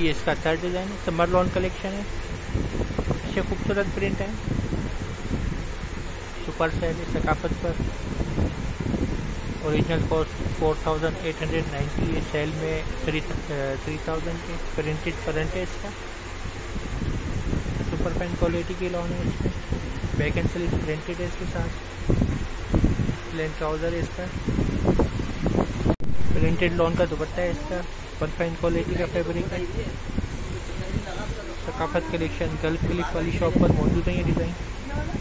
ये इसका third design है समर लॉन कलेक्शन है। अच्छे खूबसूरत प्रिंट है। सुपर सेल सकाफत पर। Original cost four thousand eight hundred ninety है। सेल में थ्री थ्री थाउज़ेंड के प्रिंटेड फ्रंट है इसका। सुपर पेन क्वालिटी की लॉन है इसमें। बैक एंड स्लीव प्रिंटेड है इसके साथ। प्लेन ट्राउज़र है इसका। प्रिंटेड लॉन का दुपट्टा है इसका। सुपर फाइन क्वालिटी का फैब्रिक है। सकाफत कलेक्शन गल्फ क्लिप वाली शॉप पर मौजूद है ये डिज़ाइन